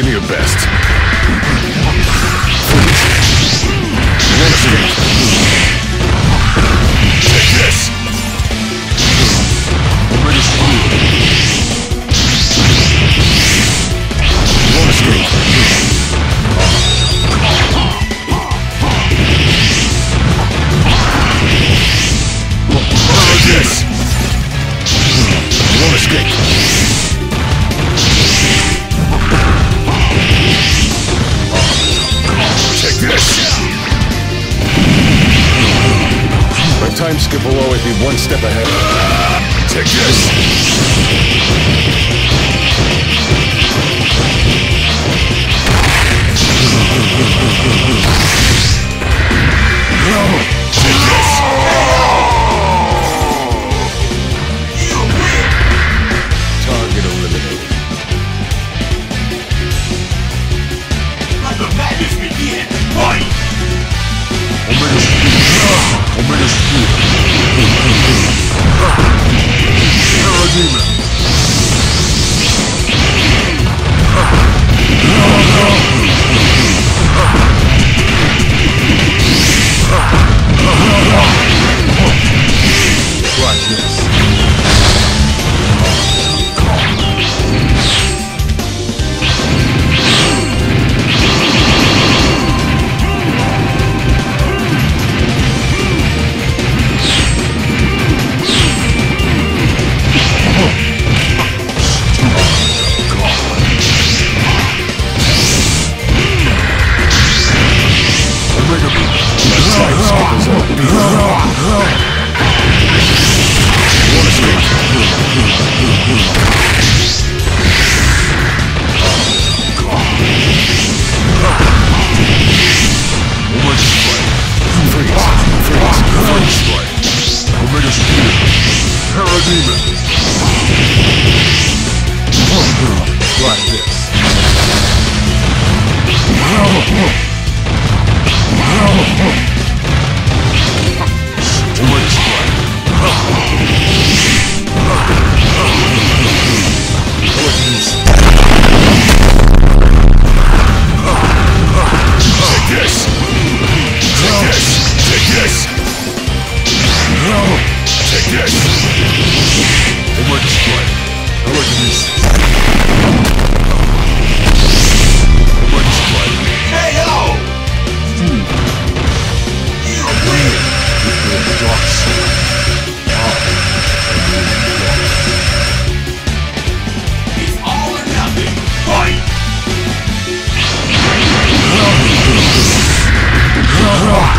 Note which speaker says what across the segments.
Speaker 1: Give me your best. will always be one step ahead. Take this!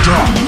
Speaker 2: done.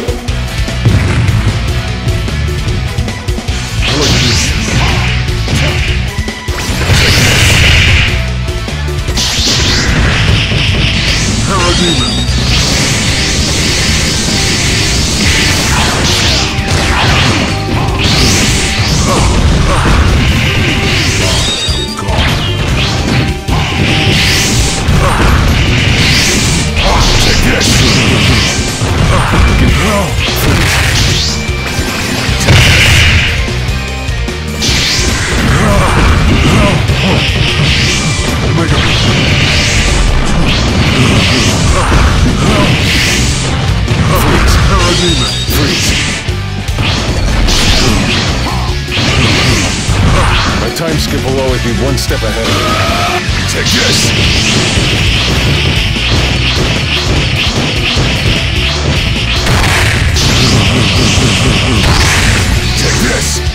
Speaker 1: time skip will always be one step ahead. Take this! Take this!